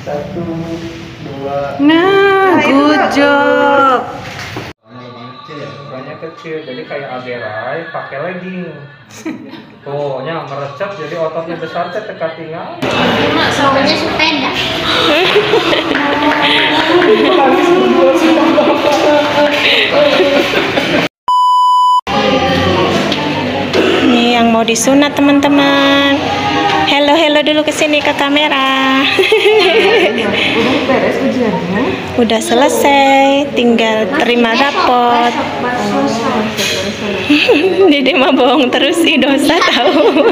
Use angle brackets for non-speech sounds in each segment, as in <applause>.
Satu, dua. Nah, good job. Ukurannya kecil, jadi kayak agerai pakai legging. Tuh, nya merecet jadi ototnya besar teh teka tinggal. Cuma saunya sepeda. Nih yang mau disunat teman-teman. Hello hello dulu ke sini ke kamera. <laughs> Udah selesai, tinggal terima rapot. Jadi <laughs> mah bohong terus sih dosa tahu. <laughs>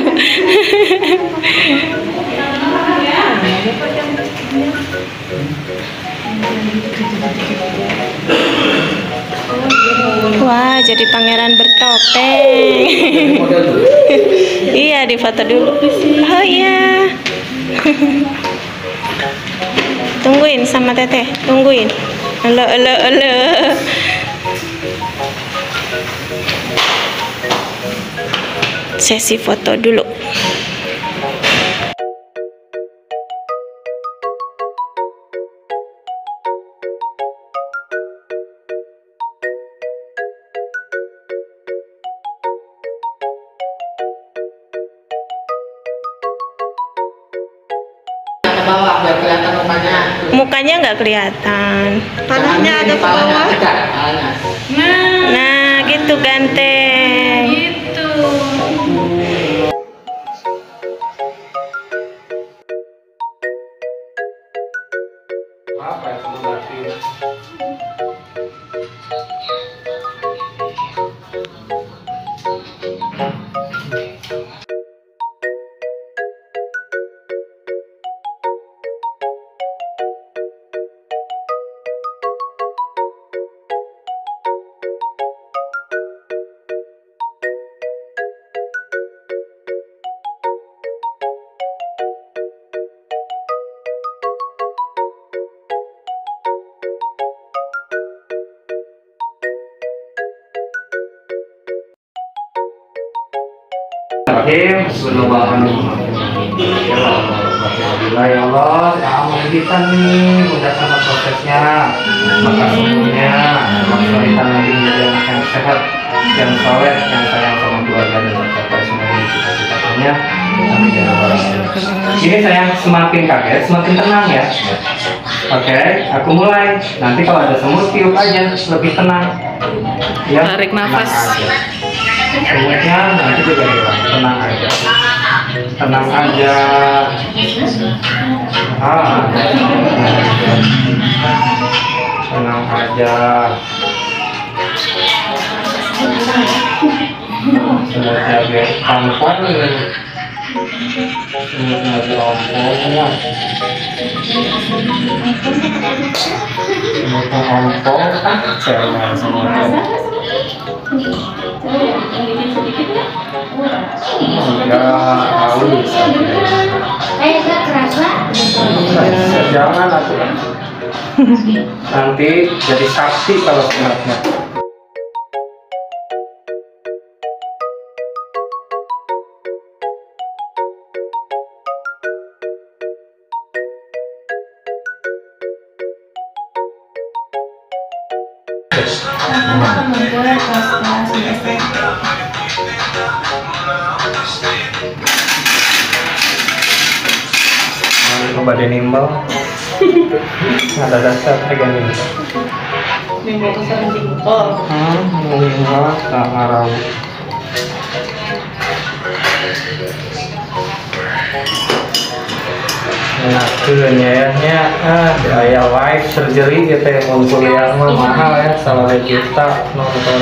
Wah, jadi pangeran bertopeng. Iya, di foto dulu. Oh iya. <laughs> Tungguin sama Teteh, tungguin. Elo, elo, elo. Sesi foto dulu. Mukanya. Nggak kelihatan. Palanya ada ke bawah. Ada, palanya. Nah, gitu ganteng. Bismillahirrahmanirrahim. Bismillahirrahmanirrahim. Ya Allah, ya amal kita nih, udah sama prosesnya, maka semuanya, kesulitan lagi menjadi anak yang sehat, yang soleh, yang sayang sama keluarga dan mencapai semua cita-citanya. Ya. Ini saya semakin kaget, semakin tenang ya. Oke, aku mulai. Nanti kalau ada semut tiup aja, lebih tenang. Ya, Tarik nafas. tenang Semutnya nanti juga hilang, tenang aja. Tenang aja. Ah, tenang aja. Semutnya biar tampon, semutnya diompongnya. Semutnya ompong, ah, haus. Eh, gak kerasa. Jangan atuh. Nanti jadi sakti kalau sunatnya. Nah, coba dia nimbal. Ada dasar pegang ini. Kesan jempol. Hmm, nimbal tak. Kenyanya ya, ah, daya live surgery gitu ya, mau kuliah mah mahal ya, salah juta nonton.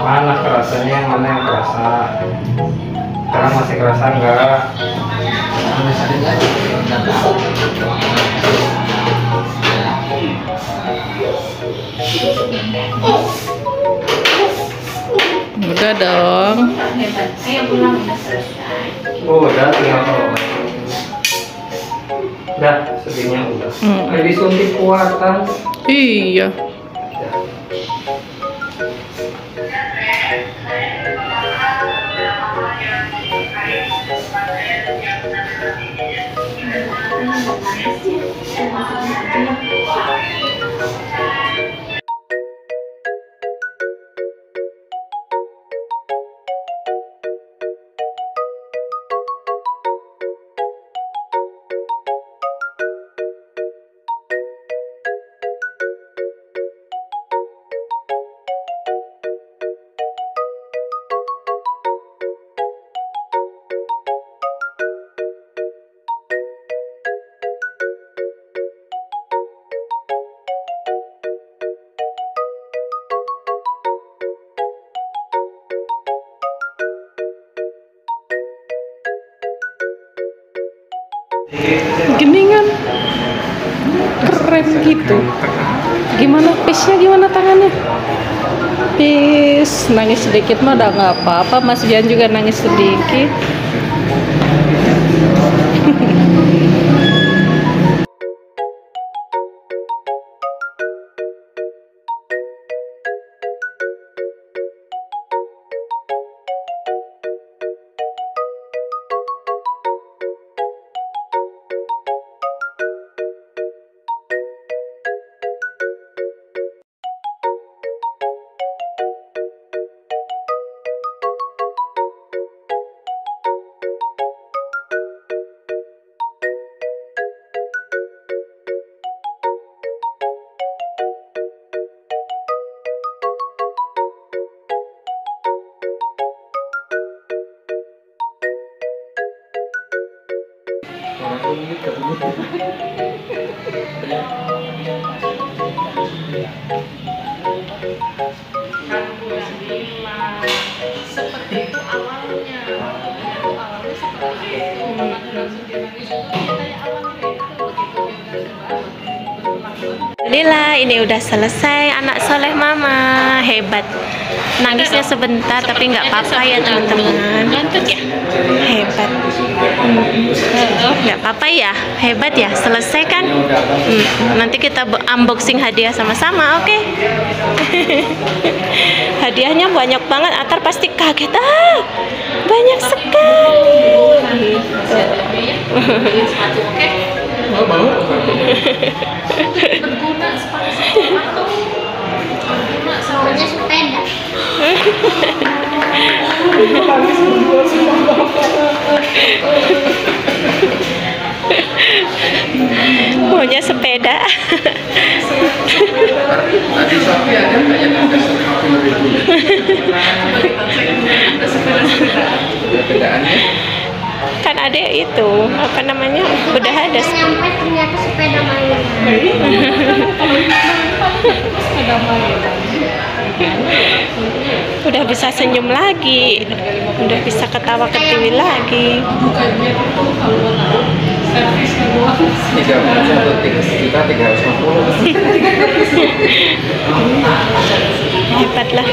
Mana kerasanya, mana yang kerasa? Sekarang masih kerasa enggak? udah tinggal udah hmm. sedihnya disuntik kuatan iya. Thank. Geningan. Keren gitu. Gimana pisnya gimana tangannya? Pis nangis sedikit mah udah nggak apa-apa. Mas Bian juga nangis sedikit Seperti itu awalnya. Awalnya seperti itu. Nangis awalnya itu begitu. Alhamdulillah ini udah selesai anak soleh mama hebat nangisnya sebentar tapi nggak apa-apa ya teman-teman ya hebat. Nggak apa-apa ya. Hebat ya. Selesai kan? Mm, nanti kita unboxing hadiah sama-sama oke? <laughs> Hadiahnya banyak banget. Atar pasti kaget. Ah banyak sekali. Beliin <laughs> Tadi ada? Ya bedaannya kan ada itu apa namanya udah ada Pas nyampe ternyata sepeda udah bisa senyum lagi udah bisa ketawa ketiwi lagi. Bukannya itu kalau tahu servisnya doang tiga tiga juta tiga ratus lima puluh. <laughs> hebat lah